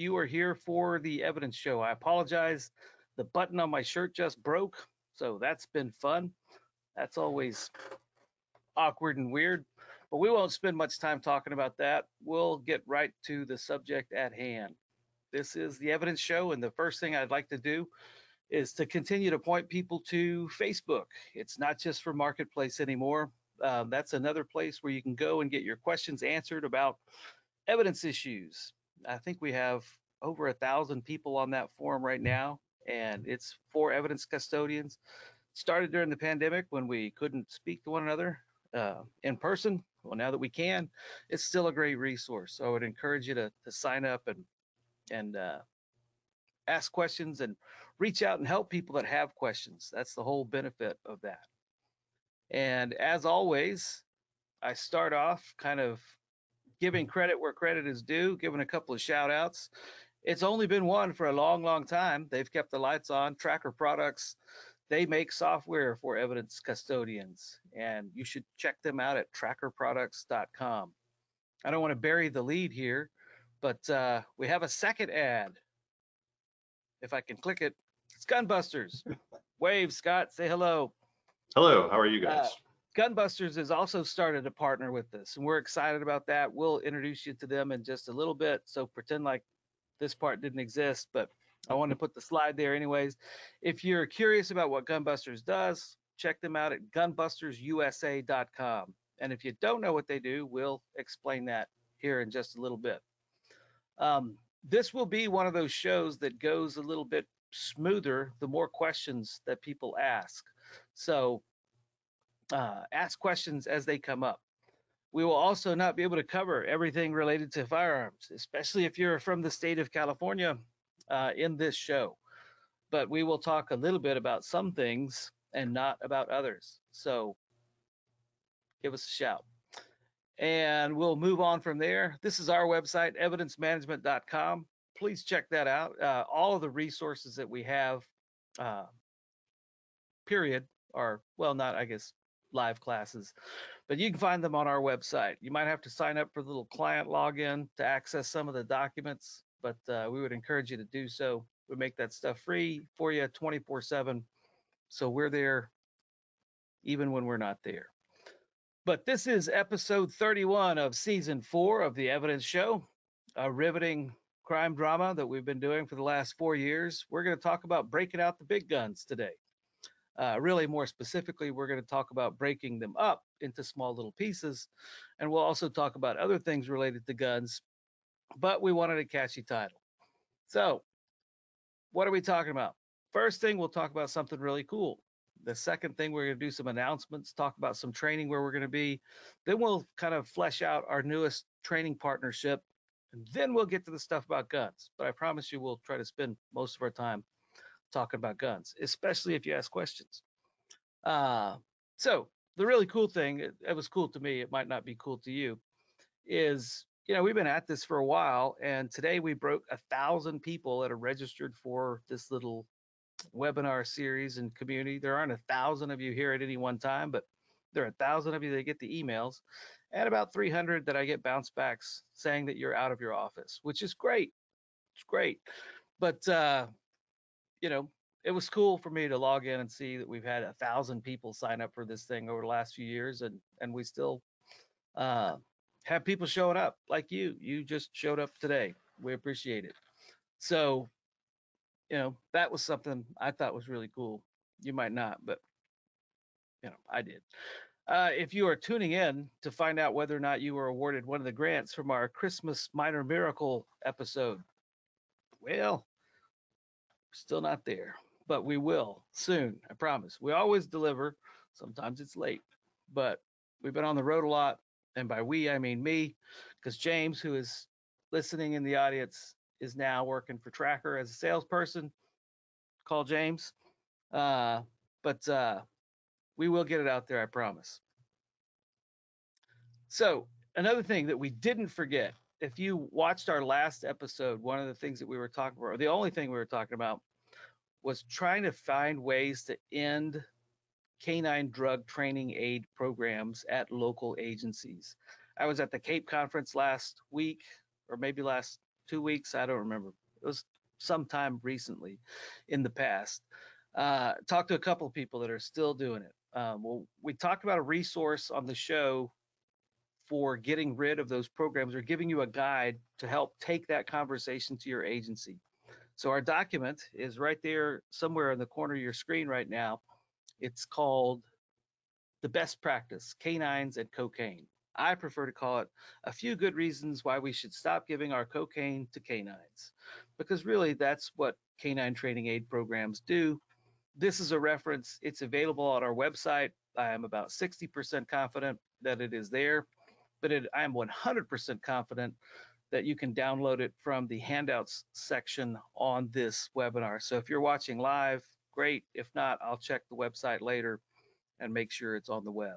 you are here for the evidence show. I apologize. The button on my shirt just broke, so that's been fun. That's always awkward and weird, but we won't spend much time talking about that. We'll get right to the subject at hand. This is the evidence show, and the first thing I'd like to do is to continue to point people to Facebook. It's not just for Marketplace anymore. Um, that's another place where you can go and get your questions answered about evidence issues. I think we have over a thousand people on that forum right now, and it's for evidence custodians. Started during the pandemic when we couldn't speak to one another uh, in person. Well, now that we can, it's still a great resource. So I would encourage you to, to sign up and and uh, ask questions and reach out and help people that have questions. That's the whole benefit of that. And as always, I start off kind of giving credit where credit is due, giving a couple of shout outs. It's only been one for a long, long time. They've kept the lights on. Tracker Products, they make software for evidence custodians, and you should check them out at trackerproducts.com. I don't want to bury the lead here, but uh, we have a second ad. If I can click it, it's Gunbusters. Wave, Scott, say hello. Hello, how are you guys? Uh, Gunbusters has also started to partner with us, and we're excited about that. We'll introduce you to them in just a little bit, so pretend like this part didn't exist, but I want to put the slide there anyways. If you're curious about what Gunbusters does, check them out at gunbustersusa.com. And if you don't know what they do, we'll explain that here in just a little bit. Um, this will be one of those shows that goes a little bit smoother the more questions that people ask. So uh, ask questions as they come up. We will also not be able to cover everything related to firearms, especially if you're from the state of California uh, in this show. But we will talk a little bit about some things and not about others. So give us a shout. And we'll move on from there. This is our website, evidencemanagement.com. Please check that out. Uh, all of the resources that we have, uh, period, are, well, not, I guess, live classes, but you can find them on our website. You might have to sign up for the little client login to access some of the documents, but uh, we would encourage you to do so. We make that stuff free for you 24 7. So we're there even when we're not there. But this is episode 31 of season four of the Evidence Show, a riveting crime drama that we've been doing for the last four years. We're going to talk about breaking out the big guns today. Uh, really, more specifically, we're going to talk about breaking them up into small little pieces. And we'll also talk about other things related to guns, but we wanted a catchy title. So, what are we talking about? First thing, we'll talk about something really cool. The second thing, we're going to do some announcements, talk about some training where we're going to be. Then we'll kind of flesh out our newest training partnership. And then we'll get to the stuff about guns. But I promise you, we'll try to spend most of our time talking about guns, especially if you ask questions. Uh, so the really cool thing, it, it was cool to me, it might not be cool to you, is you know we've been at this for a while, and today we broke a thousand people that are registered for this little webinar series and community. There aren't a thousand of you here at any one time, but there are a thousand of you that get the emails, and about 300 that I get bounce backs saying that you're out of your office, which is great. It's great, but uh, you know, it was cool for me to log in and see that we've had a thousand people sign up for this thing over the last few years, and and we still uh, have people showing up like you. You just showed up today. We appreciate it. So, you know, that was something I thought was really cool. You might not, but you know, I did. Uh, if you are tuning in to find out whether or not you were awarded one of the grants from our Christmas Minor Miracle episode, well, Still not there, but we will soon. I promise. We always deliver. Sometimes it's late, but we've been on the road a lot. And by we, I mean me, because James, who is listening in the audience, is now working for Tracker as a salesperson. Call James. Uh, but uh, we will get it out there, I promise. So, another thing that we didn't forget if you watched our last episode, one of the things that we were talking about, or the only thing we were talking about, was trying to find ways to end canine drug training aid programs at local agencies. I was at the CAPE conference last week, or maybe last two weeks. I don't remember. It was sometime recently in the past. Uh, talked to a couple of people that are still doing it. Um, well, we talked about a resource on the show for getting rid of those programs or giving you a guide to help take that conversation to your agency. So our document is right there somewhere in the corner of your screen right now. It's called the best practice, canines and cocaine. I prefer to call it a few good reasons why we should stop giving our cocaine to canines, because really that's what canine training aid programs do. This is a reference, it's available on our website. I am about 60% confident that it is there, but it, I am 100% confident that you can download it from the handouts section on this webinar. So if you're watching live, great. If not, I'll check the website later and make sure it's on the web.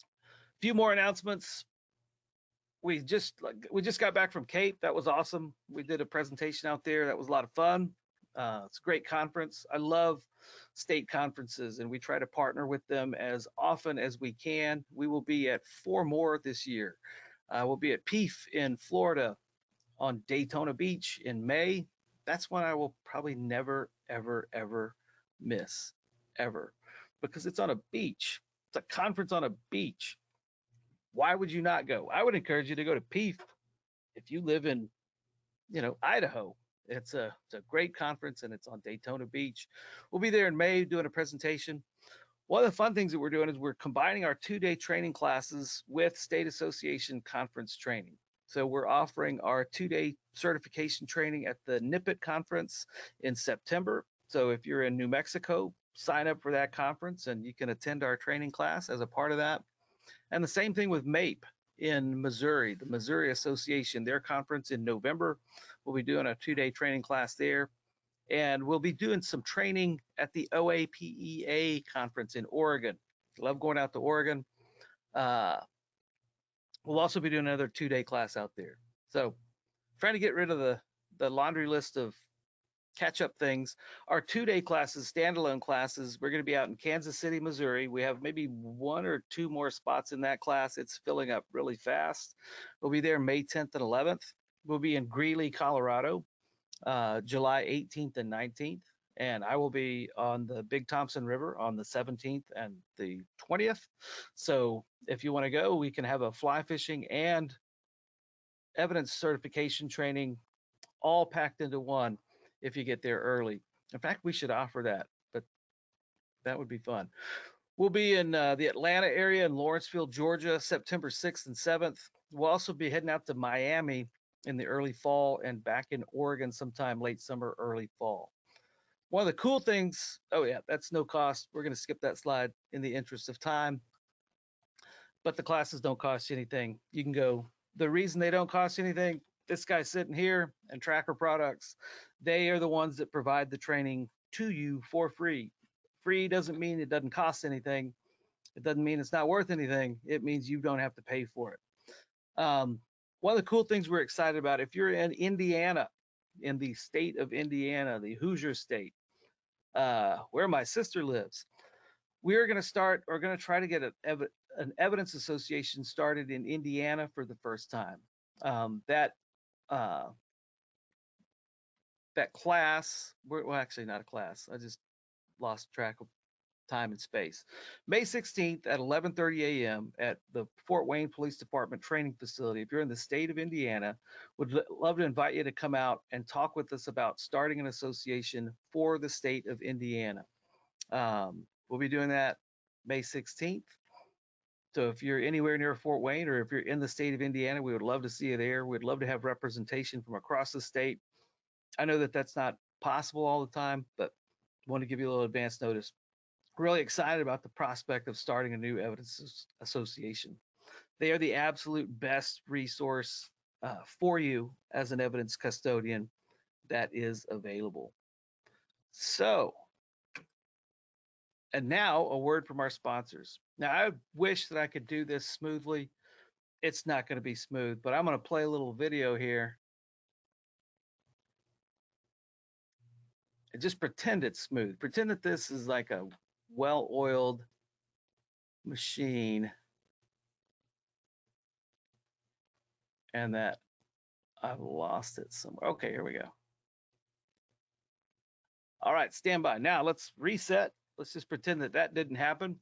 A few more announcements. We just we just got back from Cape. That was awesome. We did a presentation out there. That was a lot of fun. Uh, it's a great conference. I love state conferences, and we try to partner with them as often as we can. We will be at four more this year. Uh, we'll be at PEEF in Florida on Daytona Beach in May. That's one I will probably never, ever, ever miss, ever because it's on a beach. It's a conference on a beach. Why would you not go? I would encourage you to go to PEEF if you live in, you know, Idaho. It's a it's a great conference and it's on Daytona Beach. We'll be there in May doing a presentation. One of the fun things that we're doing is we're combining our two-day training classes with state association conference training. So we're offering our two-day certification training at the NIPIT conference in September. So if you're in New Mexico, sign up for that conference and you can attend our training class as a part of that. And the same thing with MAPE in Missouri, the Missouri Association, their conference in November. We'll be doing a two day training class there. And we'll be doing some training at the OAPEA conference in Oregon. Love going out to Oregon. Uh, we'll also be doing another two day class out there. So, trying to get rid of the, the laundry list of catch up things. Our two day classes, standalone classes, we're going to be out in Kansas City, Missouri. We have maybe one or two more spots in that class. It's filling up really fast. We'll be there May 10th and 11th. We'll be in Greeley, Colorado, uh, July 18th and 19th. And I will be on the Big Thompson River on the 17th and the 20th. So if you want to go, we can have a fly fishing and evidence certification training all packed into one if you get there early. In fact, we should offer that, but that would be fun. We'll be in uh, the Atlanta area in Lawrenceville, Georgia, September 6th and 7th. We'll also be heading out to Miami in the early fall and back in Oregon sometime late summer, early fall. One of the cool things, oh yeah, that's no cost. We're going to skip that slide in the interest of time. But the classes don't cost you anything. You can go. The reason they don't cost you anything, this guy sitting here and Tracker Products, they are the ones that provide the training to you for free. Free doesn't mean it doesn't cost anything. It doesn't mean it's not worth anything. It means you don't have to pay for it. Um, one of the cool things we're excited about, if you're in Indiana, in the state of Indiana, the Hoosier state, uh, where my sister lives, we're going to start or going to try to get a, an evidence association started in Indiana for the first time. Um, that uh, that class, well, actually not a class. I just lost track of time and space. May 16th at 11:30 a.m. at the Fort Wayne Police Department training facility. If you're in the state of Indiana, would love to invite you to come out and talk with us about starting an association for the state of Indiana. Um, we'll be doing that May 16th. So if you're anywhere near Fort Wayne or if you're in the state of Indiana, we would love to see you there. We'd love to have representation from across the state. I know that that's not possible all the time, but want to give you a little advance notice. Really excited about the prospect of starting a new evidence association. They are the absolute best resource uh, for you as an evidence custodian that is available. So, and now a word from our sponsors. Now, I wish that I could do this smoothly. It's not going to be smooth, but I'm going to play a little video here. And just pretend it's smooth. Pretend that this is like a well-oiled machine and that I've lost it somewhere. Okay, here we go. All right, stand by. Now let's reset. Let's just pretend that that didn't happen.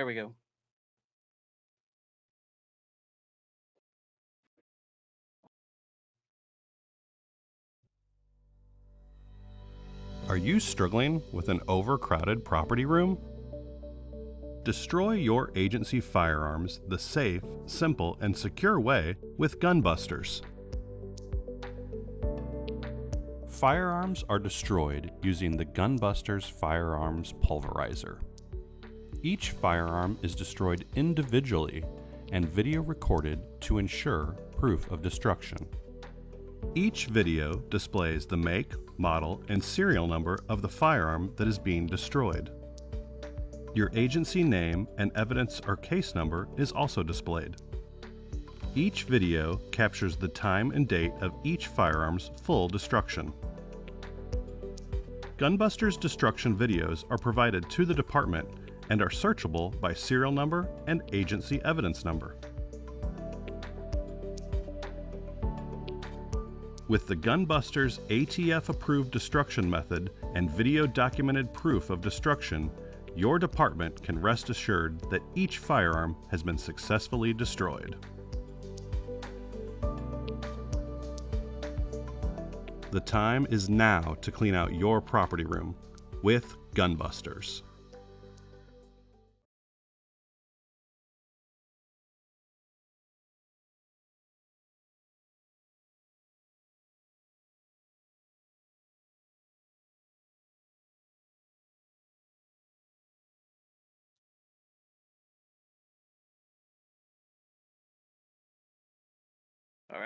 There we go. Are you struggling with an overcrowded property room? Destroy your agency firearms the safe, simple, and secure way with Gunbusters. Firearms are destroyed using the Gunbusters Firearms Pulverizer. Each firearm is destroyed individually and video recorded to ensure proof of destruction. Each video displays the make, model, and serial number of the firearm that is being destroyed. Your agency name and evidence or case number is also displayed. Each video captures the time and date of each firearm's full destruction. Gunbusters destruction videos are provided to the department and are searchable by serial number and agency evidence number. With the Gunbusters ATF approved destruction method and video documented proof of destruction, your department can rest assured that each firearm has been successfully destroyed. The time is now to clean out your property room with Gunbusters.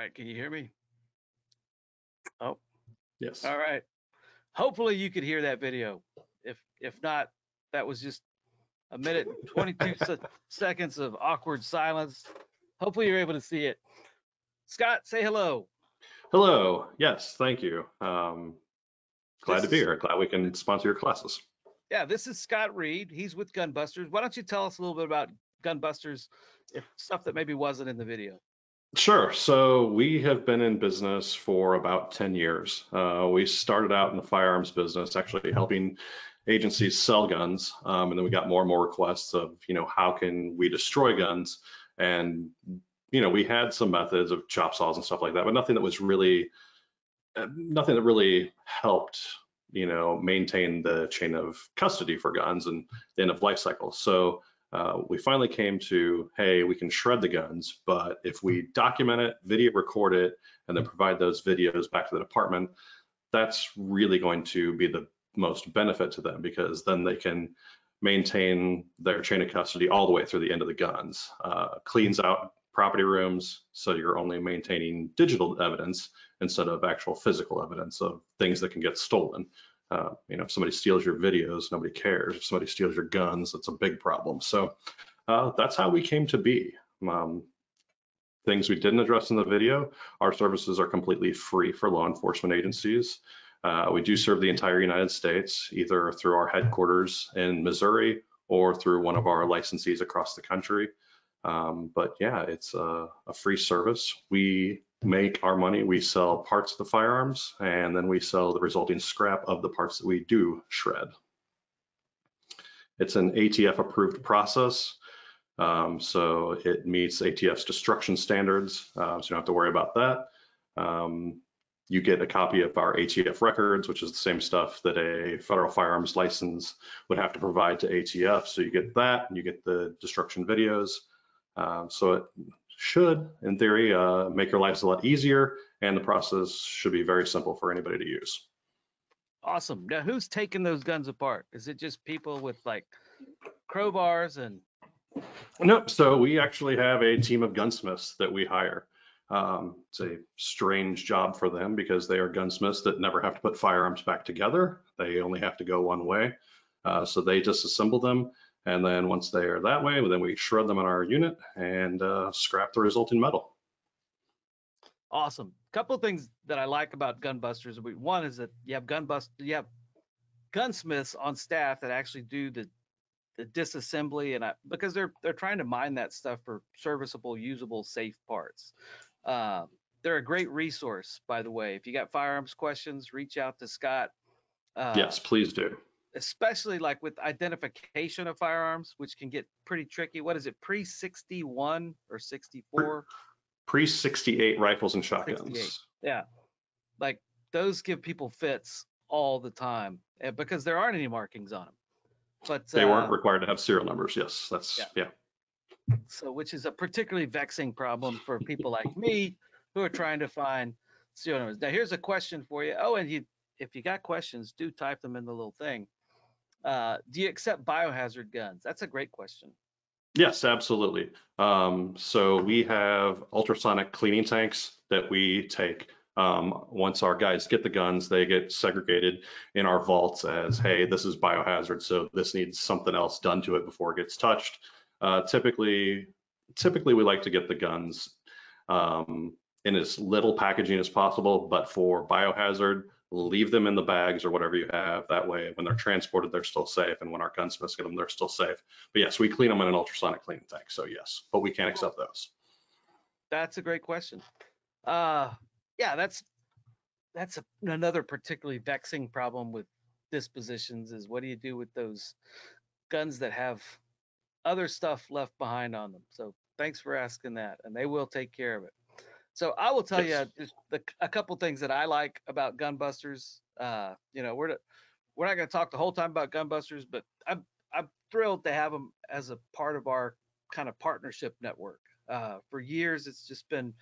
Right, can you hear me? Oh, Yes. all right. Hopefully you could hear that video. If if not, that was just a minute and 22 se- seconds of awkward silence. Hopefully you're able to see it. Scott, say hello. Hello. Yes, thank you. Um, glad This to be is- here. Glad we can sponsor your classes. Yeah, this is Scott Reed. He's with Gunbusters. Why don't you tell us a little bit about Gunbusters, if stuff that maybe wasn't in the video? Sure. So we have been in business for about 10 years. Uh, we started out in the firearms business, actually helping agencies sell guns. Um, and then we got more and more requests of, you know, how can we destroy guns? And, you know, we had some methods of chop saws and stuff like that, but nothing that was really, uh, nothing that really helped, you know, maintain the chain of custody for guns and the end of life cycle. So uh, we finally came to, hey, we can shred the guns, but if we document it, video record it, and then provide those videos back to the department, that's really going to be the most benefit to them because then they can maintain their chain of custody all the way through the end of the guns. Uh, cleans out property rooms, so you're only maintaining digital evidence instead of actual physical evidence of things that can get stolen. Uh, you know, if somebody steals your videos, nobody cares. If somebody steals your guns, that's a big problem. So uh, that's how we came to be. Um, things we didn't address in the video, our services are completely free for law enforcement agencies. Uh, we do serve the entire United States, either through our headquarters in Missouri or through one of our licensees across the country. Um, but yeah, it's a, a free service. We make our money, we sell parts of the firearms, and then we sell the resulting scrap of the parts that we do shred. It's an ATF approved process. Um, so it meets ATF's destruction standards, uh, so you don't have to worry about that. Um, you get a copy of our ATF records, which is the same stuff that a federal firearms license would have to provide to ATF. So you get that, and you get the destruction videos. Um, so it should, in theory, uh, make your lives a lot easier, and the process should be very simple for anybody to use. Awesome. Now, who's taking those guns apart? Is it just people with like crowbars and Nope. So we actually have a team of gunsmiths that we hire. Um, it's a strange job for them because they are gunsmiths that never have to put firearms back together. They only have to go one way. Uh, so they disassemble them. And then once they are that way, then we shred them in our unit and uh, scrap the resulting metal. awesome? A Couple of things that I like about Gunbusters. One is that you have gunbust, you have gunsmiths on staff that actually do the the disassembly and I, because they're they're trying to mine that stuff for serviceable, usable, safe parts. Um, they're a great resource, by the way. If you got firearms questions, reach out to Scott. Uh, yes, please do. Especially like with identification of firearms, which can get pretty tricky. What is it, pre 61 or 64? Pre 68 rifles and shotguns. 68. Yeah. Like those give people fits all the time eh, because there aren't any markings on them. But they weren't uh, required to have serial numbers. Yes, that's yeah. yeah. So, which is a particularly vexing problem for people like me who are trying to find serial numbers. Now, here's a question for you. Oh, and you, if you got questions, do type them in the little thing. Uh, do you accept biohazard guns? That's a great question. Yes, absolutely. Um, so we have ultrasonic cleaning tanks that we take um, once our guys get the guns, they get segregated in our vaults as, hey, this is biohazard, so this needs something else done to it before it gets touched. Uh, typically, typically we like to get the guns um, in as little packaging as possible, but for biohazard, leave them in the bags or whatever you have. That way, when they're transported, they're still safe, and when our gunsmiths get them, they're still safe. But yes, we clean them in an ultrasonic cleaning tank. So yes, but we can't accept those. That's a great question. Uh, yeah, that's that's a, another particularly vexing problem with dispositions is what do you do with those guns that have other stuff left behind on them? So thanks for asking that, and they will take care of it. So I will tell yes. you just the, a couple things that I like about Gunbusters. Uh, you know, we're we're not going to talk the whole time about Gunbusters, but I'm I'm thrilled to have them as a part of our kind of partnership network. Uh, for years, it's just been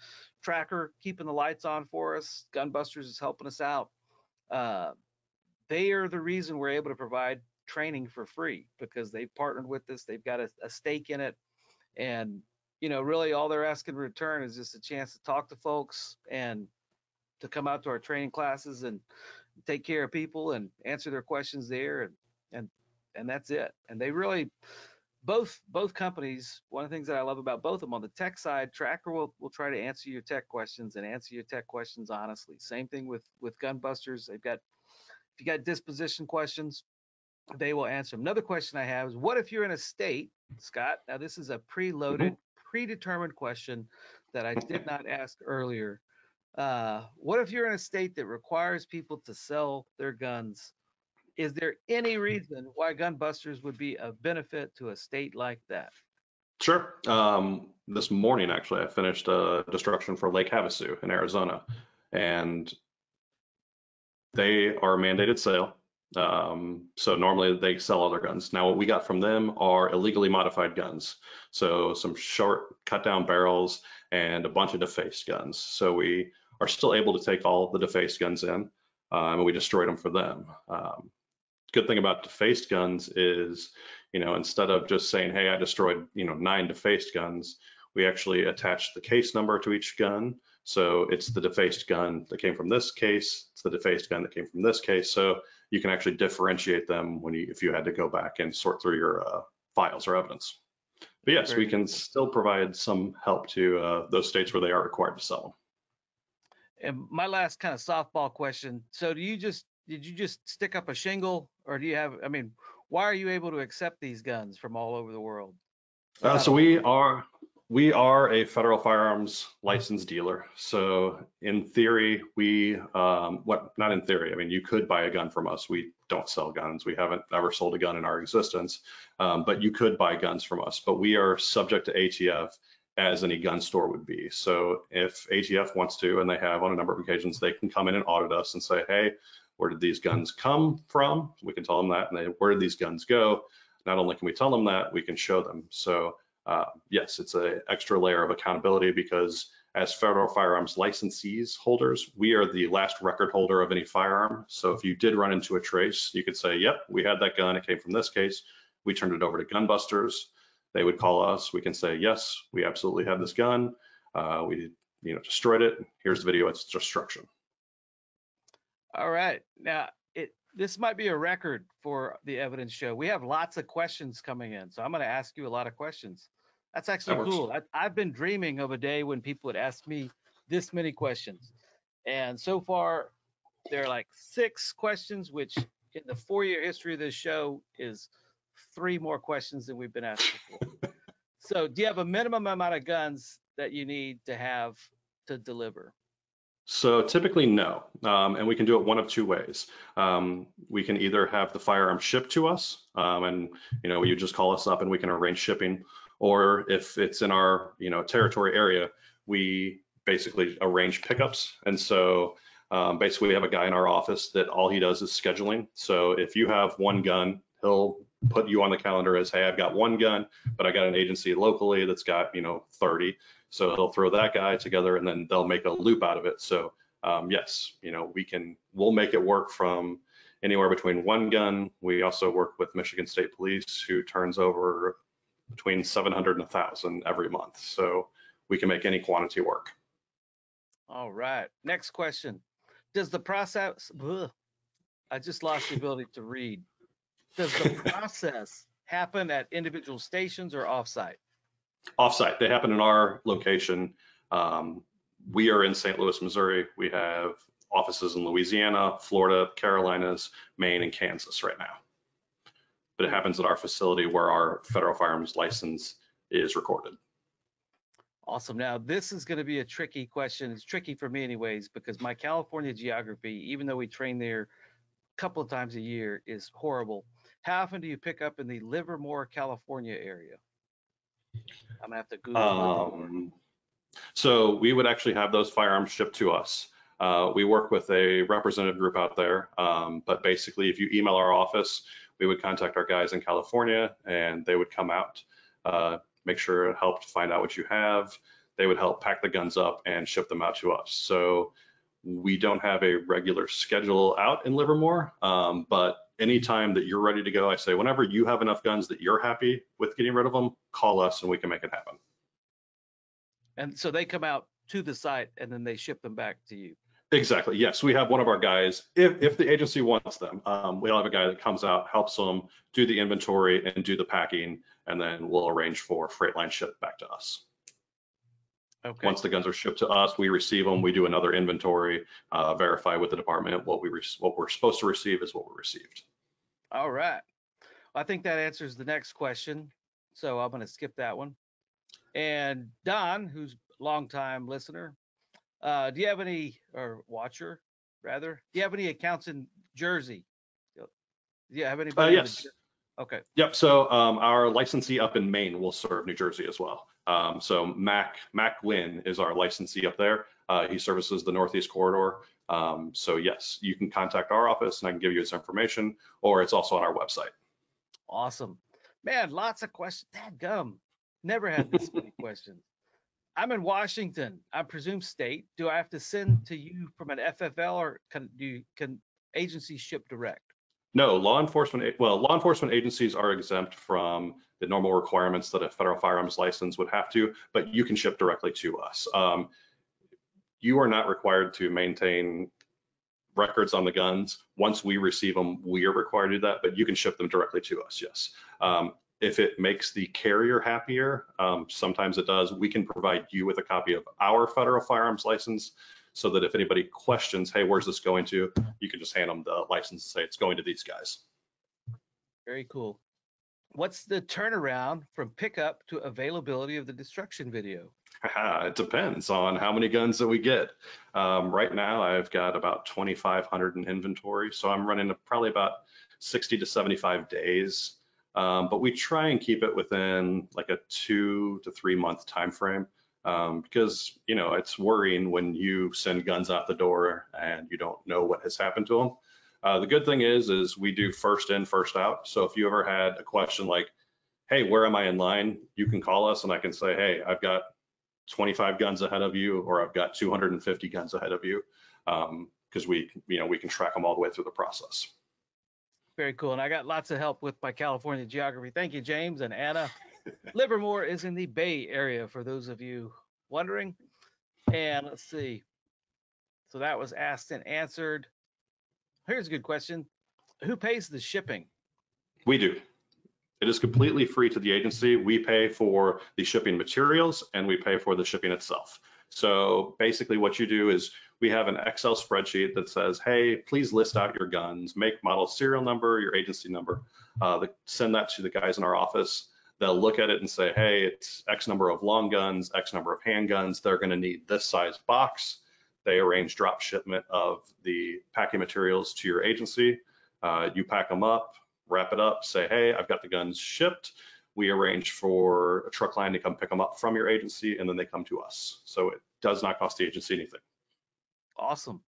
Tracker keeping the lights on for us. Gunbusters is helping us out. Uh, they are the reason we're able to provide training for free because they've partnered with us. They've got a, a stake in it, and you know, really all they're asking in return is just a chance to talk to folks and to come out to our training classes and take care of people and answer their questions there and and and that's it. And they really both both companies one of the things that i love about both of them on the tech side tracker will, will try to answer your tech questions and answer your tech questions honestly same thing with with gunbusters they've got if you got disposition questions they will answer them another question i have is what if you're in a state scott now this is a preloaded mm-hmm. Predetermined question that i did not ask earlier uh, what if you're in a state that requires people to sell their guns is there any reason why gunbusters would be a benefit to a state like that? Sure. Um, this morning, actually, I finished a destruction for Lake Havasu in Arizona, and they are a mandated sale. Um, so normally they sell other guns. Now what we got from them are illegally modified guns. So some short cut down barrels and a bunch of defaced guns. So we are still able to take all the defaced guns in um, and we destroyed them for them. Um, good thing about defaced guns is, you know, instead of just saying, hey, I destroyed, you know, nine defaced guns, we actually attach the case number to each gun. So it's the defaced gun that came from this case, it's the defaced gun that came from this case. So you can actually differentiate them when you, if you had to go back and sort through your uh, files or evidence. But yes, Very we can still provide some help to uh, those states where they are required to sell them. And my last kind of softball question. So do you just did you just stick up a shingle or do you have i mean why are you able to accept these guns from all over the world uh, so we are we are a federal firearms license dealer so in theory we um, what not in theory i mean you could buy a gun from us we don't sell guns we haven't ever sold a gun in our existence um, but you could buy guns from us but we are subject to atf as any gun store would be so if atf wants to and they have on a number of occasions they can come in and audit us and say hey where did these guns come from? We can tell them that. And they, where did these guns go? Not only can we tell them that, we can show them. So uh, yes, it's an extra layer of accountability because as federal firearms licensees holders, we are the last record holder of any firearm. So if you did run into a trace, you could say, yep, we had that gun. It came from this case. We turned it over to Gunbusters. They would call us. We can say, yes, we absolutely have this gun. Uh, we you know, destroyed it. Here's the video, it's destruction. All right. Now, this might be a record for the evidence show. We have lots of questions coming in, so I'm going to ask you a lot of questions. That's actually that cool. I, have been dreaming of a day when people would ask me this many questions, and so far there are like six questions, which in the four-year history of this show is three more questions than we've been asked before. so, do you have a minimum amount of guns that you need to have to deliver? So typically no, um, and we can do it one of two ways. Um, we can either have the firearm shipped to us, um, and you know you just call us up and we can arrange shipping, or if it's in our you know territory area, we basically arrange pickups. And so um, basically we have a guy in our office that all he does is scheduling. So if you have one gun, he'll put you on the calendar as, hey, I've got one gun, but I got an agency locally that's got, you know, 30. So he'll throw that guy together and then they'll make a loop out of it. So um, yes, you know, we can, we'll make it work from anywhere between one gun. We also work with Michigan State Police who turns over between 700 and 1,000 every month. So we can make any quantity work. All right. Next question. Does the process, ugh, I just lost the ability to read. Does the process happen at individual stations or offsite? Offsite. They happen in our location. Um, we are in St. Louis, Missouri. We have offices in Louisiana, Florida, Carolinas, Maine, and Kansas right now. But it happens at our facility where our federal firearms license is recorded. Awesome. Now, this is going to be a tricky question. It's tricky for me, anyways, because my California geography, even though we train there a couple of times a year, is horrible. How often do you pick up in the Livermore, California area? I'm gonna have to Google. Um, so we would actually have those firearms shipped to us. Uh, we work with a representative group out there, um, but basically, if you email our office, we would contact our guys in California, and they would come out, uh, make sure it helped find out what you have. They would help pack the guns up and ship them out to us. So we don't have a regular schedule out in Livermore, um, but anytime that you're ready to go, I say, whenever you have enough guns that you're happy with getting rid of them, call us and we can make it happen. And so they come out to the site and then they ship them back to you. Exactly. Yes, we have one of our guys. If if the agency wants them, um, we'll have a guy that comes out, helps them do the inventory and do the packing, and then we'll arrange for freight line ship back to us. Okay. Once the guns are shipped to us, we receive them. We do another inventory, uh, verify with the department what we re- what we're supposed to receive is what we received. All right. I think that answers the next question. So I'm going to skip that one. And Don, who's a longtime listener, uh, do you have any, or watcher rather, do you have any accounts in Jersey? Do you have anybody? in the yes. Okay. Yep. So um, our licensee up in Maine will serve New Jersey as well. Um, so Mac Mac Wynn is our licensee up there. Uh, he services the Northeast corridor. Um, so yes, you can contact our office and I can give you his information, or it's also on our website. Awesome. Man, lots of questions. Dad gum. Never had this many questions. I'm in Washington. I presume state. Do I have to send to you from an FFL or can do can agencies ship direct? No, law enforcement, well, law enforcement agencies are exempt from the normal requirements that a federal firearms license would have to, but you can ship directly to us. Um, you are not required to maintain records on the guns. Once we receive them, we are required to do that, but you can ship them directly to us, yes. Um, if it makes the carrier happier, um, sometimes it does, we can provide you with a copy of our federal firearms license so that if anybody questions, hey, where's this going to, you can just hand them the license and say it's going to these guys. Very cool. What's the turnaround from pickup to availability of the destruction video? it depends on how many guns that we get. Um, right now, I've got about 2,500 in inventory, so I'm running probably about 60 to 75 days. Um, but we try and keep it within like a two to three month time frame um, because you know it's worrying when you send guns out the door and you don't know what has happened to them. Uh, the good thing is, is we do first in, first out. So if you ever had a question like, "Hey, where am I in line?" You can call us and I can say, "Hey, I've got 25 guns ahead of you, or I've got 250 guns ahead of you," because um, we, you know, we can track them all the way through the process. Very cool. And I got lots of help with my California geography. Thank you, James and Anna. Livermore is in the Bay Area, for those of you wondering. And let's see. So that was asked and answered. Here's a good question Who pays the shipping? We do. It is completely free to the agency. We pay for the shipping materials and we pay for the shipping itself. So basically, what you do is we have an Excel spreadsheet that says, hey, please list out your guns, make, model, serial number, your agency number. uh, the, send that to the guys in our office. They'll look at it and say, hey, it's X number of long guns, X number of handguns. They're going to need this size box. They arrange drop shipment of the packing materials to your agency. Uh, you pack them up, wrap it up, say, hey, I've got the guns shipped. We arrange for a truck line to come pick them up from your agency, and then they come to us. So it does not cost the agency anything. Awesome.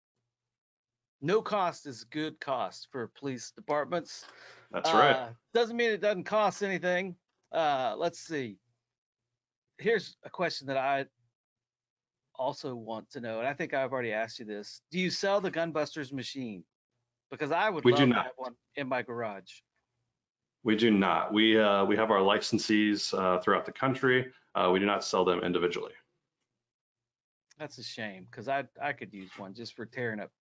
No cost is good cost for police departments. That's right. Uh, doesn't mean it doesn't cost anything. Uh, let's see. Here's a question that I also want to know, and I think I've already asked you this. Do you sell the Gunbusters machine? Because I would We love do to not. have one in my garage. We do not. We uh, we have our licensees uh, throughout the country. Uh, we do not sell them individually. That's a shame because I I could use one just for tearing up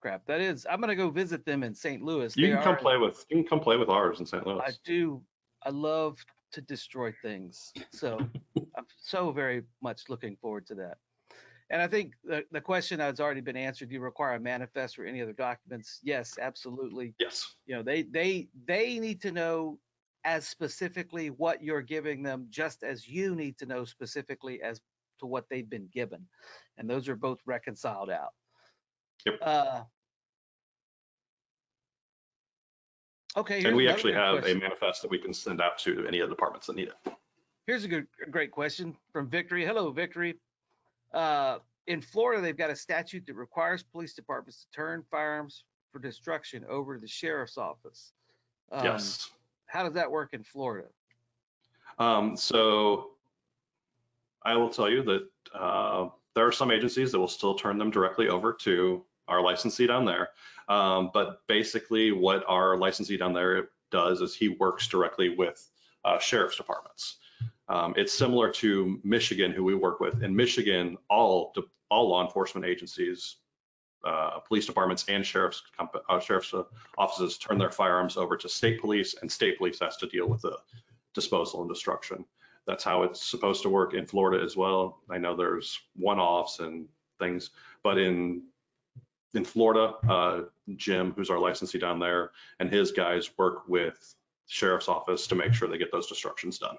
crap. That is, I'm gonna go visit them in St. Louis. You They can come are- play with you can come play with ours in St. Louis. I do. I love to destroy things. So I'm so very much looking forward to that. And I think the, the question has already been answered. Do you require a manifest or any other documents? Yes, absolutely. Yes. You know, they they they need to know as specifically what you're giving them, just as you need to know specifically as to what they've been given. And those are both reconciled out. Yep. Uh, okay. And we actually have question. a manifest that we can send out to any of the departments that need it. Here's a good, great question from Victory. Hello, Victory. Uh, in Florida, they've got a statute that requires police departments to turn firearms for destruction over to the sheriff's office. Um, yes. How does that work in Florida? Um, so I will tell you that uh, there are some agencies that will still turn them directly over to our licensee down there. Um, but basically, what our licensee down there does is he works directly with uh, sheriff's departments. Um, it's similar to Michigan, who we work with. In Michigan, all all law enforcement agencies, uh, police departments, and sheriff's uh, sheriff's uh, offices turn their firearms over to state police, and state police has to deal with the disposal and destruction. That's how it's supposed to work in Florida as well. I know there's one-offs and things, but in in Florida, uh, Jim, who's our licensee down there, and his guys work with sheriff's office to make sure they get those destructions done.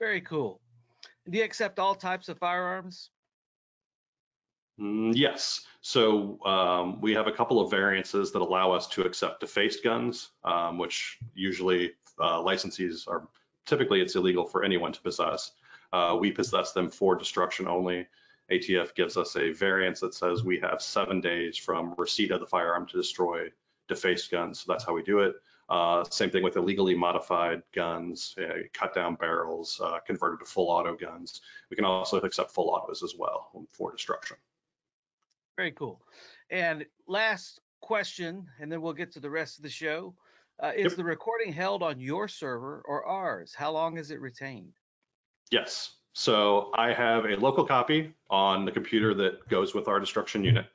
Very cool. Do you accept all types of firearms? Mm, Yes. So um, we have a couple of variances that allow us to accept defaced guns, um, which usually uh, licensees are typically it's illegal for anyone to possess. Uh, we possess them for destruction only. ATF gives us a variance that says we have seven days from receipt of the firearm to destroy defaced guns. So that's how we do it. Uh, same thing with illegally modified guns, uh, cut down barrels, uh, converted to full auto guns. We can also accept full autos as well for destruction. Very cool. And last question, and then we'll get to the rest of the show. Uh, is Yep. the recording held on your server or ours? How long is it retained? Yes. So I have a local copy on the computer that goes with our destruction unit.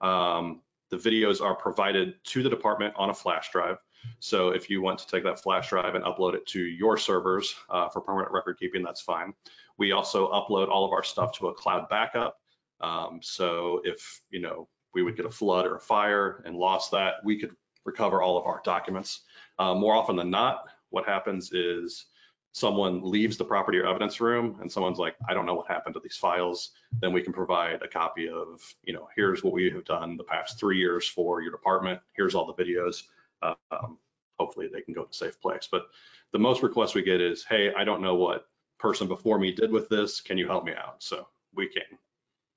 Um, the videos are provided to the department on a flash drive. So if you want to take that flash drive and upload it to your servers uh, for permanent record keeping, that's fine. We also upload all of our stuff to a cloud backup. Um, so if you know we would get a flood or a fire and lost that, we could recover all of our documents. Uh, more often than not, what happens is someone leaves the property or evidence room and someone's like, I don't know what happened to these files, then we can provide a copy of, you know, here's what we have done the past three years for your department. Here's all the videos. Um, hopefully they can go to a safe place. But the most requests we get is, hey, I don't know what person before me did with this. Can you help me out? So we can.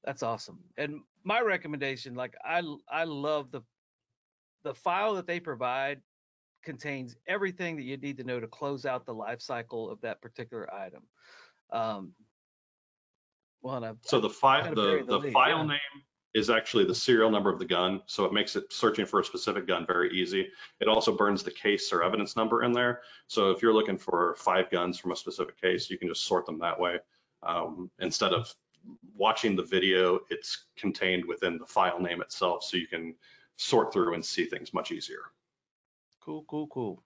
That's awesome. And my recommendation, like I I love the the file that they provide contains everything that you need to know to close out the life cycle of that particular item. Um, well, I've, So the file, the, the the lead, file yeah. name is actually the serial number of the gun. So it makes it searching for a specific gun very easy. It also burns the case or evidence number in there. So if you're looking for five guns from a specific case, you can just sort them that way. Um, instead of watching the video, it's contained within the file name itself. So you can sort through and see things much easier. Cool, cool, cool.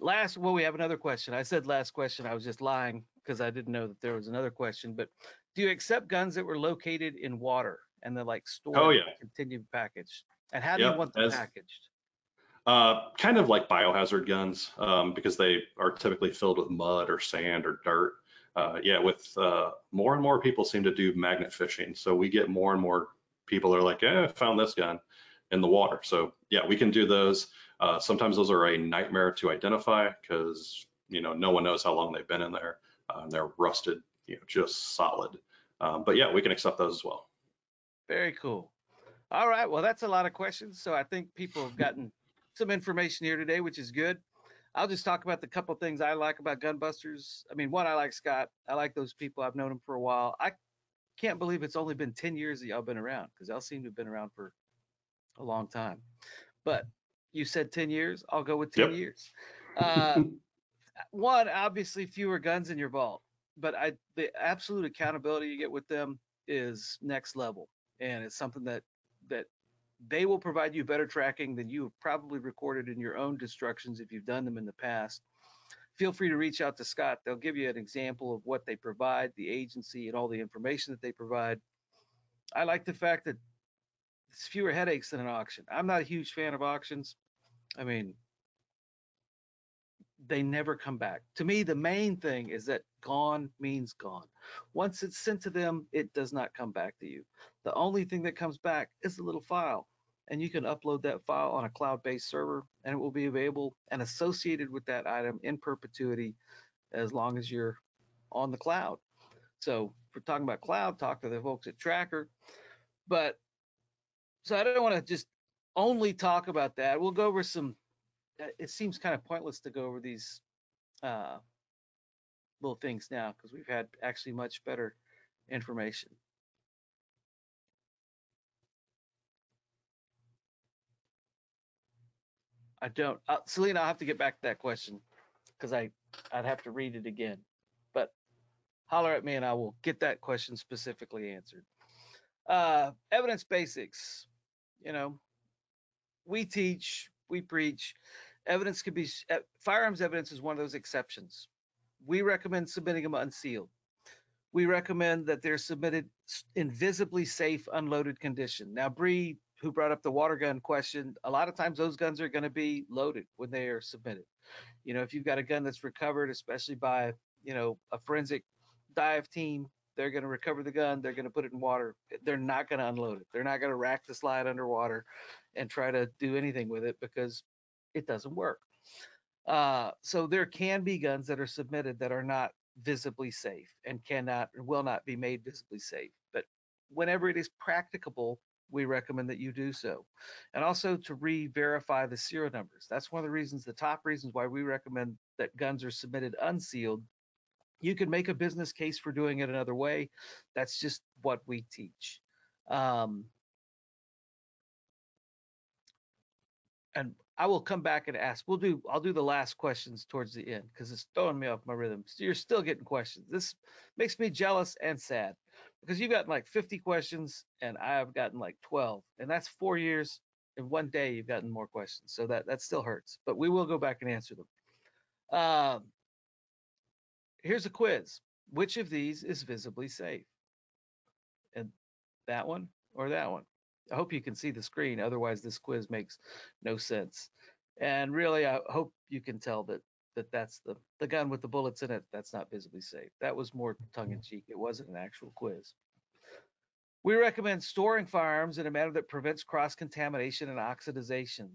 Last, well, we have another question. I said last question. I was just lying because I didn't know that there was another question. But do you accept guns that were located in water and they're like stored Oh, in yeah. a continued package? And how do Yep, you want them as- packaged? Uh, kind of like biohazard guns um, because they are typically filled with mud or sand or dirt. Uh, yeah, with uh, more and more people seem to do magnet fishing. So we get more and more people are like, eh, I found this gun in the water. So yeah, we can do those. Uh, sometimes those are a nightmare to identify because you know no one knows how long they've been in there. Uh, they're rusted, you know, just solid. Um, but yeah, we can accept those as well. Very cool. All right. Well, that's a lot of questions. So I think people have gotten some information here today, which is good. I'll just talk about the couple things I like about Gunbusters. I mean, one, I like Scott. I like those people. I've known them for a while. I can't believe it's only been 10 years that y'all been around because y'all seem to have been around for a long time. But you said 10 years. I'll go with 10 Yep. years. Uh, one, obviously, fewer guns in your vault, but I the absolute accountability you get with them is next level, and it's something that that they will provide you better tracking than you have probably recorded in your own destructions if you've done them in the past. Feel free to reach out to Scott. They'll give you an example of what they provide, the agency, and all the information that they provide. I like the fact that it's fewer headaches than an auction. I'm not a huge fan of auctions. I mean, they never come back. To me, the main thing is that gone means gone. Once it's sent to them, it does not come back to you. The only thing that comes back is the little file, and you can upload that file on a cloud-based server, and it will be available and associated with that item in perpetuity as long as you're on the cloud. So if we're talking about cloud, talk to the folks at Tracker. But so I don't want to just only talk about that. We'll go over some uh, it seems kind of pointless to go over these uh, little things now because we've had actually much better information. I don't, uh, Selena. I'll have to get back to that question because I I'd have to read it again. But holler at me and I will get that question specifically answered. Uh, evidence basics. You know, we teach, we preach. Evidence could be firearms evidence is one of those exceptions. We recommend submitting them unsealed. We recommend that they're submitted in visibly safe, unloaded condition. Now, Bree, who brought up the water gun question, a lot of times those guns are going to be loaded when they are submitted. You know, if you've got a gun that's recovered, especially by you know a forensic dive team, they're going to recover the gun. They're going to put it in water. They're not going to unload it. They're not going to rack the slide underwater and try to do anything with it because it doesn't work. Uh, so there can be guns that are submitted that are not visibly safe and cannot and will not be made visibly safe. But whenever it is practicable, we recommend that you do so. And also to re-verify the serial numbers. That's one of the reasons, the top reasons why we recommend that guns are submitted unsealed. You can make a business case for doing it another way. That's just what we teach. Um, and I will come back and ask. We'll do. I'll do the last questions towards the end because it's throwing me off my rhythm. So you're still getting questions. This makes me jealous and sad because you've gotten like 50 questions and I have gotten like 12, and that's four years in one day. You've gotten more questions, so that that still hurts. But we will go back and answer them. Um, here's a quiz. Which of these is visibly safe? And that one or that one? I hope you can see the screen. Otherwise, this quiz makes no sense. And really, I hope you can tell that that that's the the gun with the bullets in it. That's not visibly safe. That was more tongue in cheek. It wasn't an actual quiz. We recommend storing firearms in a manner that prevents cross contamination and oxidization.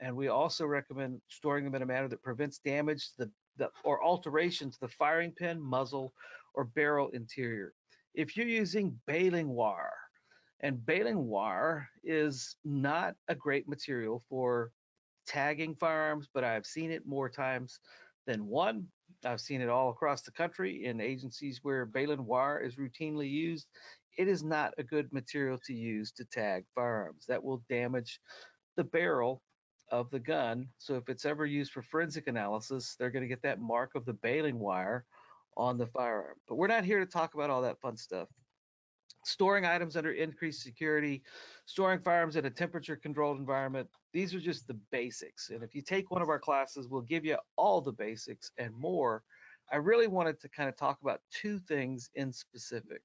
And we also recommend storing them in a manner that prevents damage to the, the or alteration to the firing pin, muzzle, or barrel interior. If you're using baling wire, and baling wire is not a great material for tagging firearms, but I've seen it more times than one. I've seen it all across the country in agencies where baling wire is routinely used. It is not a good material to use to tag firearms. That will damage the barrel of the gun. So if it's ever used for forensic analysis, they're going to get that mark of the baling wire on the firearm. But we're not here to talk about all that fun stuff storing items under increased security, storing firearms in a temperature controlled environment. These are just the basics. And if you take one of our classes, we'll give you all the basics and more. I really wanted to kind of talk about two things in specific.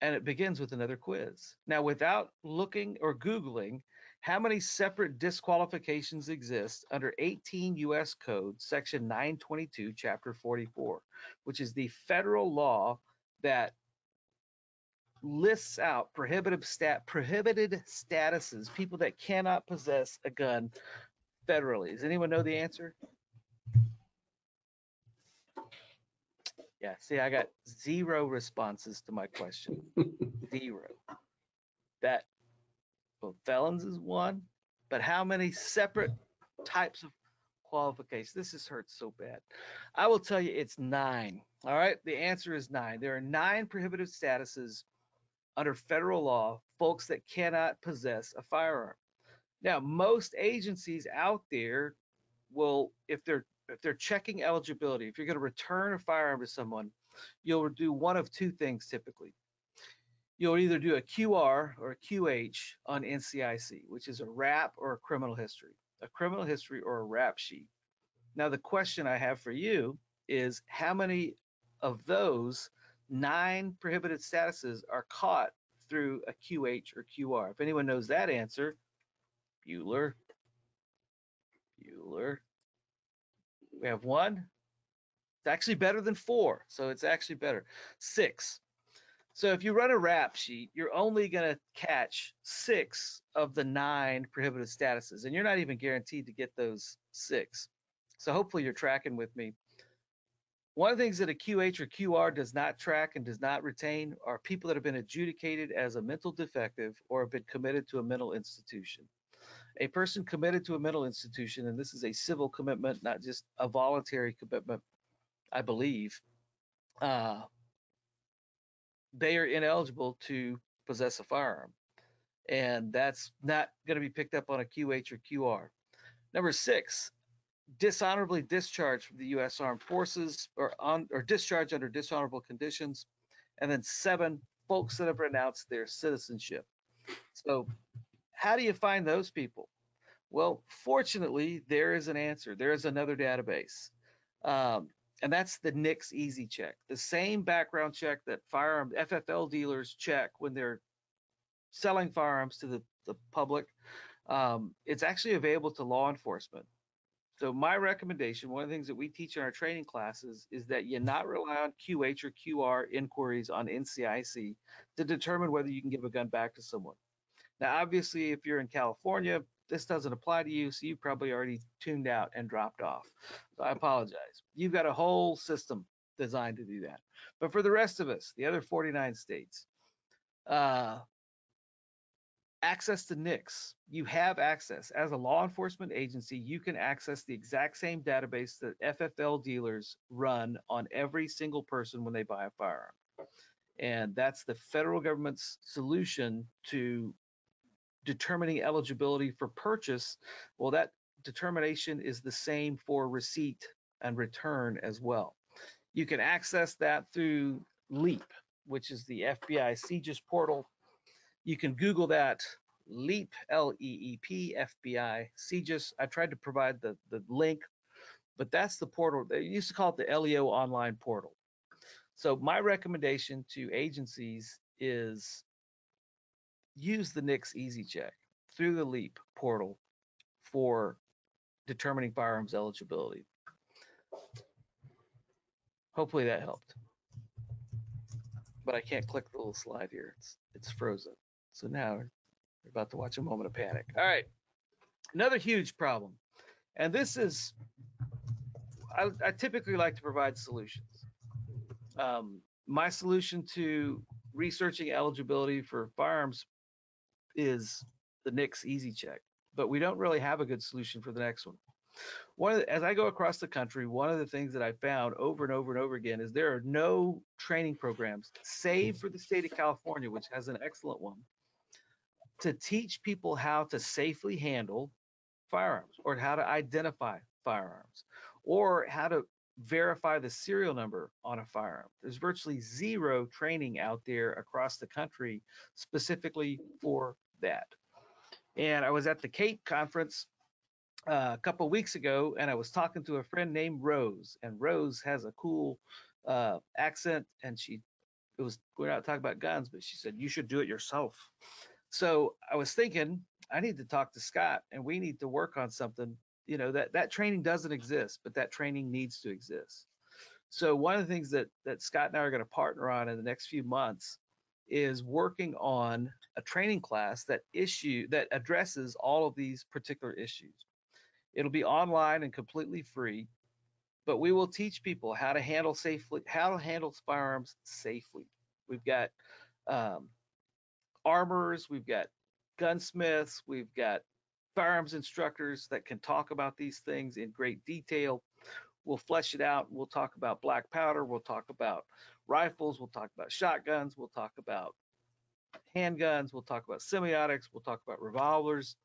And it begins with another quiz. Now, without looking or Googling, How many separate disqualifications exist under 18 U.S. Code, Section 922, Chapter 44, which is the federal law that lists out prohibited stat prohibited statuses, people that cannot possess a gun federally. Does anyone know the answer? Yeah, see, I got zero responses to my question. zero. That well, felons is one, but how many separate types of qualifications? This has hurt so bad. I will tell you it's nine. All right, the answer is nine. There are nine prohibitive statuses under federal law, folks that cannot possess a firearm. Now, most agencies out there will, if they're if they're checking eligibility, if you're going to return a firearm to someone, you'll do one of two things typically. You'll either do a QR or a QH on NCIC, which is a rap or a criminal history, a criminal history or a rap sheet. Now, the question I have for you is how many of those nine prohibited statuses are caught through a QH or QR? If anyone knows that answer, Bueller, Bueller, we have one. It's actually better than four, so it's actually better. Six. So if you run a rap sheet, you're only going to catch six of the nine prohibited statuses, and you're not even guaranteed to get those six. So hopefully you're tracking with me. One of the things that a QH or QR does not track and does not retain are people that have been adjudicated as a mental defective or have been committed to a mental institution a person committed to a mental institution, and this is a civil commitment, not just a voluntary commitment, I believe, uh, they are ineligible to possess a firearm. And that's not going to be picked up on a QH or QR. Number six, dishonorably discharged from the U.S. Armed Forces or on or discharged under dishonorable conditions. And then seven, folks that have renounced their citizenship. So how do you find those people? Well, fortunately, there is an answer. There is another database. Um, and that's the NICS Easy Check, the same background check that firearm FFL dealers check when they're selling firearms to the, the public. Um, it's actually available to law enforcement. So my recommendation, one of the things that we teach in our training classes is that you not rely on QH or QR inquiries on NCIC to determine whether you can give a gun back to someone. Now, obviously, if you're in California, this doesn't apply to you, so you probably already tuned out and dropped off. So I apologize. You've got a whole system designed to do that. But for the rest of us, the other 49 states, uh, access to NICS. You have access. As a law enforcement agency, you can access the exact same database that FFL dealers run on every single person when they buy a firearm. And that's the federal government's solution to determining eligibility for purchase, well, that determination is the same for receipt and return as well. You can access that through LEEP, which is the FBI CJIS portal. You can Google that LEEP, L-E-E-P, FBI, CJIS. I tried to provide the, the link, but that's the portal. They used to call it the LEO online portal. So my recommendation to agencies is use the NICS Easy Check through the LEEP portal for determining firearms eligibility. Hopefully that helped. But I can't click the little slide here. It's it's frozen. So now we're about to watch a moment of panic. All right. Another huge problem. And this is I, I typically like to provide solutions. Um, my solution to researching eligibility for firearms is the NICS Easy Check, but we don't really have a good solution for the next one. One the, as I go across the country, one of the things that I found over and over and over again is there are no training programs, save for the state of California, which has an excellent one, to teach people how to safely handle firearms or how to identify firearms or how to verify the serial number on a firearm. There's virtually zero training out there across the country specifically for that. And I was at the CAPE conference uh, a couple weeks ago, and I was talking to a friend named Rose, and Rose has a cool uh, accent, and she it was we're not talking about guns, but she said you should do it yourself. So I was thinking I need to talk to Scott and we need to work on something. You know, that, that training doesn't exist, but that training needs to exist. So one of the things that, that Scott and I are going to partner on in the next few months is working on a training class that issue that addresses all of these particular issues. It'll be online and completely free, but we will teach people how to handle safely, how to handle firearms safely. We've got um, armors, we've got gunsmiths, we've got firearms instructors that can talk about these things in great detail. We'll flesh it out. We'll talk about black powder. We'll talk about rifles. We'll talk about shotguns. We'll talk about handguns. We'll talk about semiotics. We'll talk about revolvers.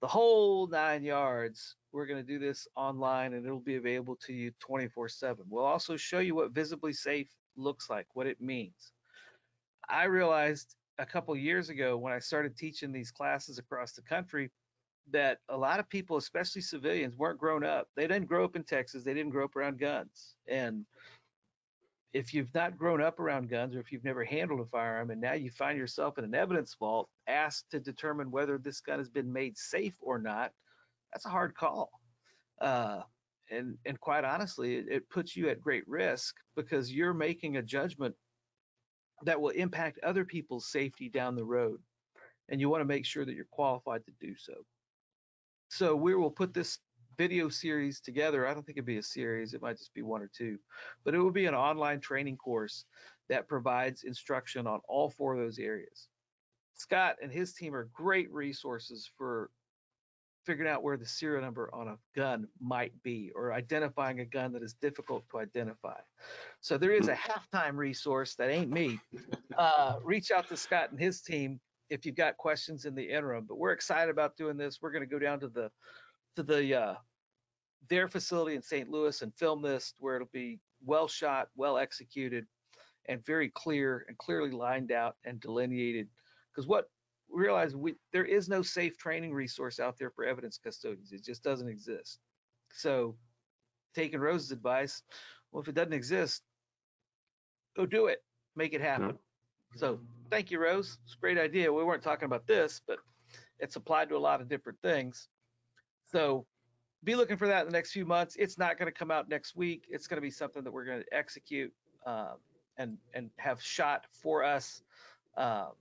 The whole nine yards. We're going to do this online and it'll be available to you 24 7. We'll also show you what visibly safe looks like, what it means. I realized a couple years ago when I started teaching these classes across the country that a lot of people, especially civilians, weren't grown up. They didn't grow up in Texas. They didn't grow up around guns. And if you've not grown up around guns or if you've never handled a firearm and now you find yourself in an evidence vault asked to determine whether this gun has been made safe or not, that's a hard call. Uh, and and quite honestly, it, it puts you at great risk because you're making a judgment that will impact other people's safety down the road. And you want to make sure that you're qualified to do so. So we will put this video series together. I don't think it'd be a series, it might just be one or two, but it will be an online training course that provides instruction on all four of those areas. Scott and his team are great resources for figuring out where the serial number on a gun might be or identifying a gun that is difficult to identify. So there is a halftime resource that ain't me. Uh, reach out to Scott and his team if you've got questions in the interim. But we're excited about doing this. We're going to go down to the to the uh, their facility in St. Louis and film this where it'll be well shot, well executed, and very clear and clearly lined out and delineated. Because what realize we there is no safe training resource out there for evidence custodians. It just doesn't exist. So taking Rose's advice, well, if it doesn't exist, go do it. Make it happen. So thank you, Rose. It's a great idea. We weren't talking about this, but it's applied to a lot of different things. So be looking for that in the next few months. It's not going to come out next week. It's going to be something that we're going to execute um, and and have shot for us. Um,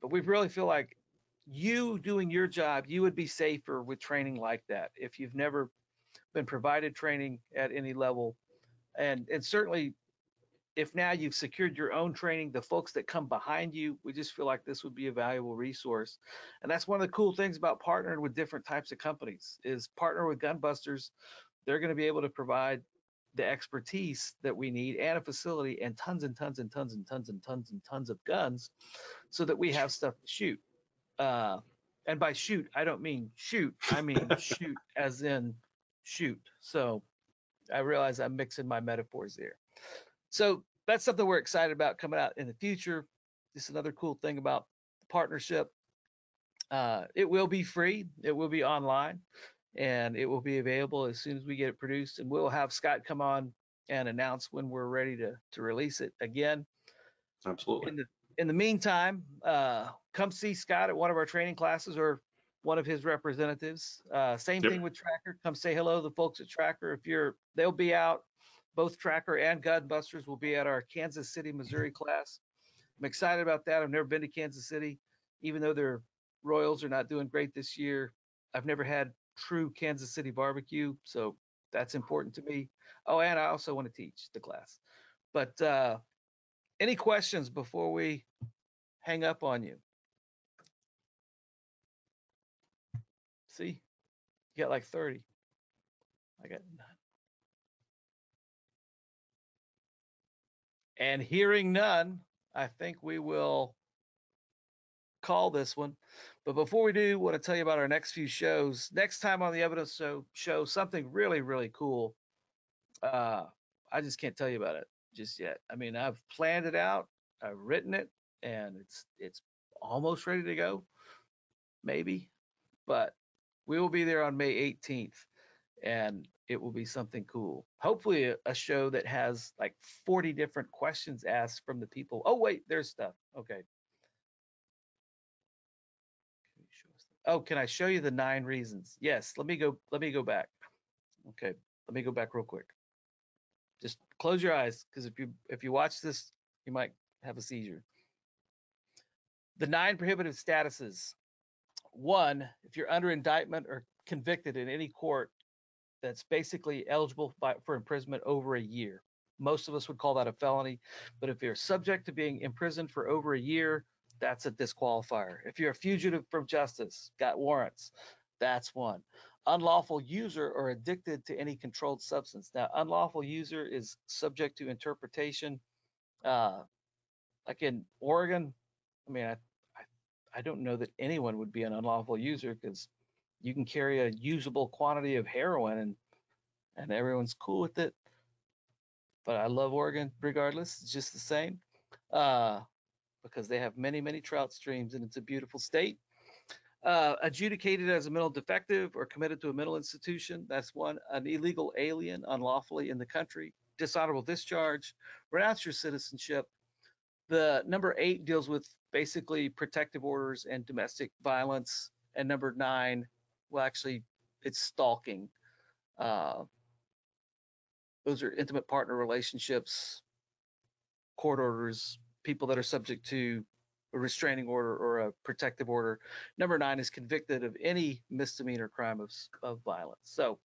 but we really feel like you doing your job, you would be safer with training like that if you've never been provided training at any level, and and certainly if now you've secured your own training, the folks that come behind you, we just feel like this would be a valuable resource. And that's one of the cool things about partnering with different types of companies is partner with Gunbusters. They're going to be able to provide the expertise that we need and a facility and tons and tons and tons and tons and tons and tons of guns so that we have stuff to shoot. Uh, and by shoot, I don't mean shoot, I mean shoot as in shoot. So I realize I'm mixing my metaphors there. So that's something we're excited about coming out in the future. Just another cool thing about the partnership. Uh, it will be free. It will be online, and it will be available as soon as we get it produced. And we'll have Scott come on and announce when we're ready to to release it again. Absolutely. In the in the meantime, uh, come see Scott at one of our training classes or one of his representatives. Uh, same yep. thing with Tracker. Come say hello to the folks at Tracker. If you're, they'll be out both Tracker and Gunbusters will be at our Kansas City, Missouri class. I'm excited about that. I've never been to Kansas City, even though their Royals are not doing great this year. I've never had true Kansas City barbecue, so that's important to me. Oh, and I also want to teach the class. But uh, any questions before we hang up on you? See, you got like 30. I got none. And hearing none, I think we will call this one. But before we do, I want to tell you about our next few shows. Next time on the Evidence Show, show something really, really cool. Uh, I just can't tell you about it just yet. I mean, I've planned it out, I've written it, and it's it's almost ready to go, maybe. But we will be there on May 18th, and it will be something cool. Hopefully, a, a, show that has like 40 different questions asked from the people. Oh, wait, there's stuff. Okay. Oh, can I show you the nine reasons? Yes, let me go, let me go back. Okay, let me go back real quick. Just close your eyes, because if you, if you watch this, you might have a seizure. The nine prohibitive statuses. One, if you're under indictment or convicted in any court that's basically eligible by, for imprisonment over a year. Most of us would call that a felony, but if you're subject to being imprisoned for over a year, that's a disqualifier. If you're a fugitive from justice, got warrants, that's one. Unlawful user or addicted to any controlled substance. Now, unlawful user is subject to interpretation. Uh, like in Oregon, I mean, I, I, I don't know that anyone would be an unlawful user because you can carry a usable quantity of heroin and and everyone's cool with it. But I love Oregon regardless. It's just the same. Uh, because they have many, many trout streams and it's a beautiful state. Uh, adjudicated as a mental defective or committed to a mental institution. That's one. An illegal alien unlawfully in the country. Dishonorable discharge. Renounce your citizenship. The number eight deals with basically protective orders and domestic violence. And number nine, well, actually, it's stalking. Uh, those are intimate partner relationships, court orders, people that are subject to a restraining order or a protective order. Number nine is convicted of any misdemeanor crime of, of violence. So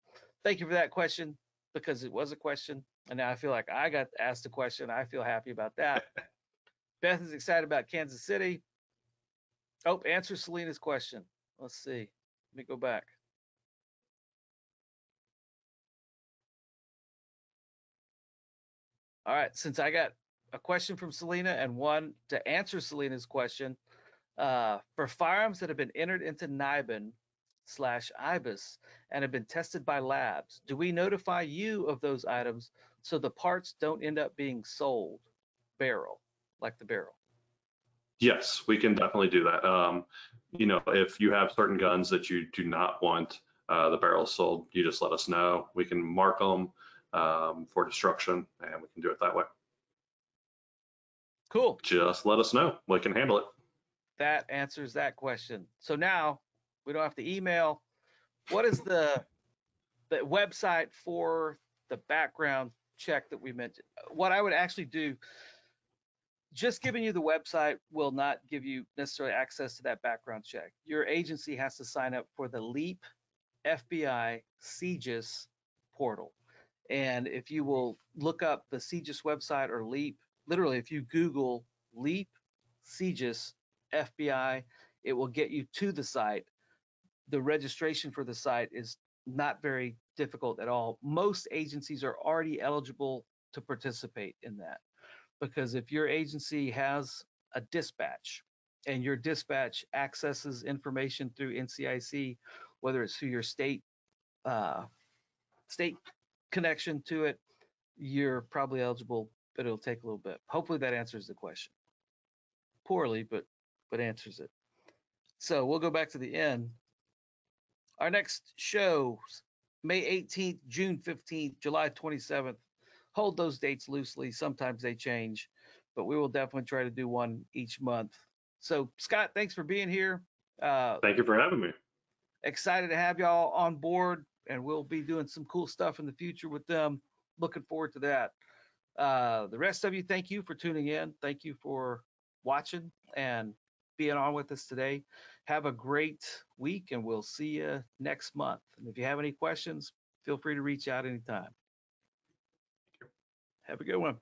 thank you for that question because it was a question. And now I feel like I got asked a question. I feel happy about that. Beth is excited about Kansas City. Oh, answer Selena's question. Let's see. Let me go back. All right, since I got a question from Selena and one to answer Selena's question, uh, for firearms that have been entered into NIBIN slash IBIS and have been tested by labs, do we notify you of those items so the parts don't end up being sold barrel, like the barrel? Yes, we can definitely do that. Um, you know, if you have certain guns that you do not want uh, the barrels sold, you just let us know. We can mark them um, for destruction and we can do it that way. Cool. Just let us know. We can handle it. That answers that question. So now we don't have to email. What is the the website for the background check that we mentioned? What I would actually do, just giving you the website will not give you necessarily access to that background check. Your agency has to sign up for the LEEP FBI CJIS portal. And if you will look up the CJIS website or LEEP, literally, if you Google LEEP CJIS FBI, it will get you to the site. The registration for the site is not very difficult at all. Most agencies are already eligible to participate in that because if your agency has a dispatch and your dispatch accesses information through NCIC, whether it's through your state uh, state connection to it, you're probably eligible, but it'll take a little bit. Hopefully that answers the question. Poorly, but but answers it. So we'll go back to the end. Our next show, May 18th, June 15th, July 27th. Hold those dates loosely. Sometimes they change, but we will definitely try to do one each month. So Scott, thanks for being here. Uh, Thank you for having me. excited to have y'all on board and we'll be doing some cool stuff in the future with them. Looking forward to that. Uh, the rest of you, thank you for tuning in. Thank you for watching and being on with us today. Have a great week, and we'll see you next month. And if you have any questions, feel free to reach out anytime. Have a good one.